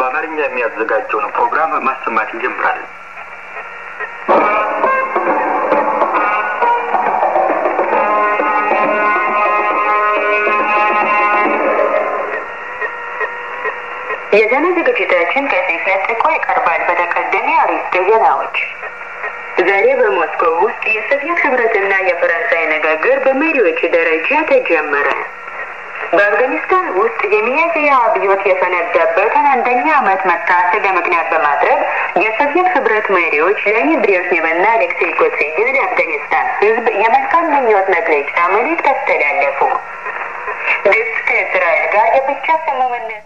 በአማርኛ የሚያዘጋጀውን ፕሮግራም ማሰማት ይጀምራል። የዜና ዝግጅታችን ከዚህ ነጥቆ ይቀርባል። በተቀደሚ አርዕስተ ዜናዎች ዛሬ በሞስኮ ውስጥ የሶቪየት ህብረትና የፈረንሳይ ንግግር በመሪዎች ደረጃ ተጀመረ። በአፍጋኒስታን ውስጥ የሚያዝያ አብዮት የፈነዳበትን አንደኛ ዓመት መታሰቢያ ምክንያት በማድረግ የሶቪየት ህብረት መሪዎች ሌኒን ብሬዝኔቭና አሌክሴይ ኮሲጊን ለአፍጋኒስታን ህዝብ የመልካም ምኞት መግለጫ መልእክት አስተላለፉ። ግብጽ ከእስራኤል ጋር የብቻ ስምምነት